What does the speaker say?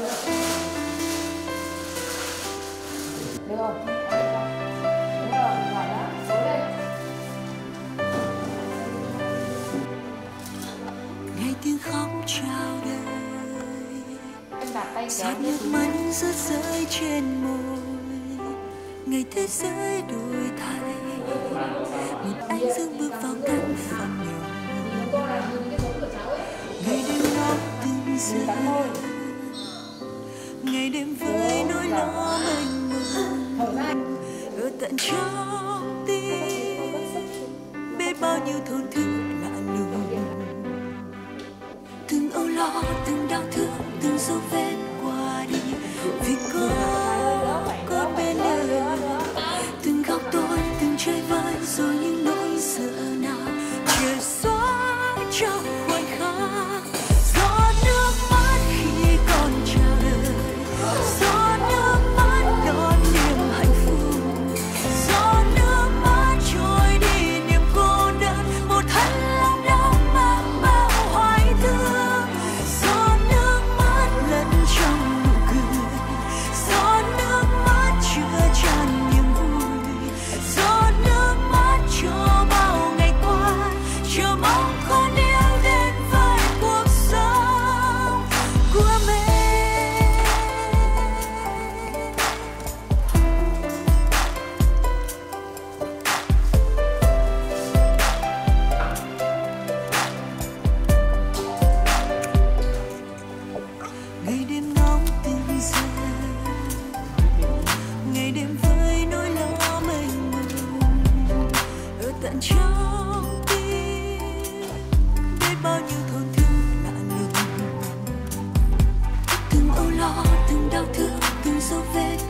Được tiếng khóc chào đời. Giọt nước mắt rớt rơi trên môi. Ngày thế giới đổi thay. Một anh dương bước vào căn phòng nhỏ. Ngày đêm đó từng giờ đêm với nỗi lo mình ở tận trong tim, biết bao nhiêu thổn thương lạ lùng. Từng âu lo, từng đau thương, từng dấu vết qua đi. Vì có I'm so vết